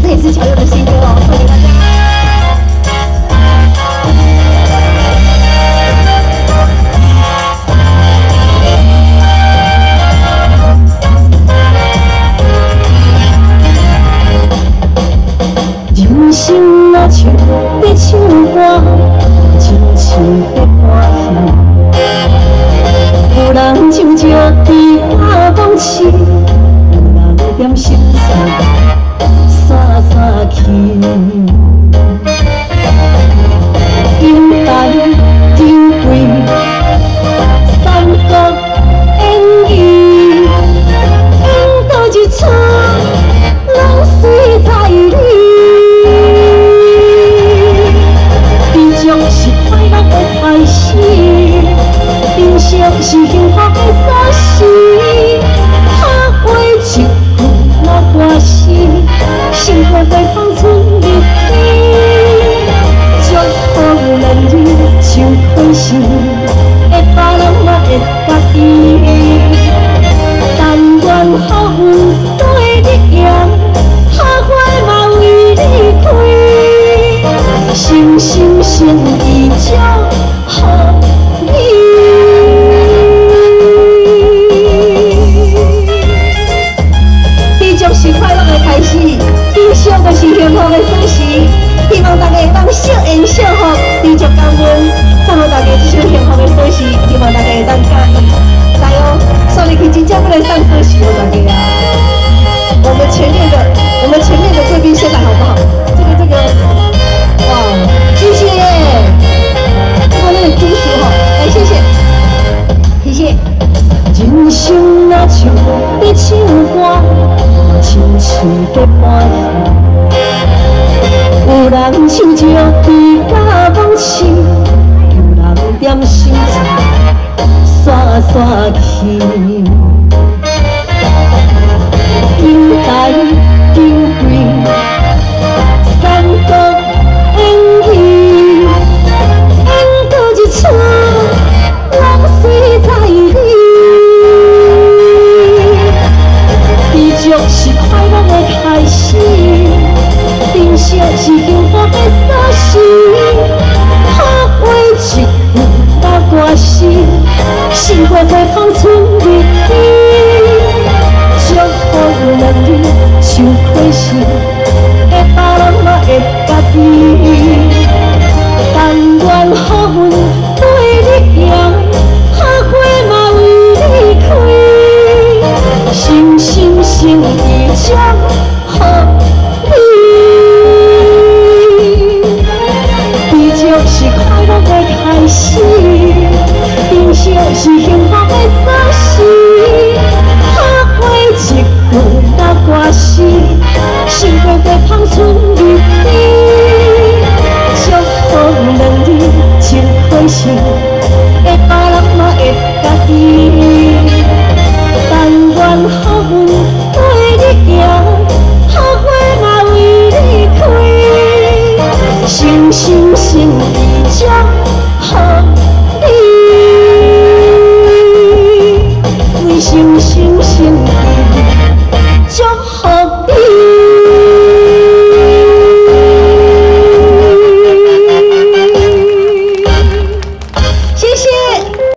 这也是乔佑的新歌哦，送给大家。人生啊，像在唱歌，亲像心肝会放出一滴，祝福咱日唱开心，会别人嘛会家己。但愿好运对你行，桃花嘛为你开，心心心意祝不能上锁匙哦，大家啊！我们前面的，我们前面的贵宾先来好不好？这个这个，哇，谢谢，这个那个猪鼠哈，来谢谢，谢谢。人生若，像在唱歌，亲像在看戏。有人唱着悲歌往事，有人点心酸散散去。但愿好运对你行，好花嘛为你开，心心心意祝星星的骄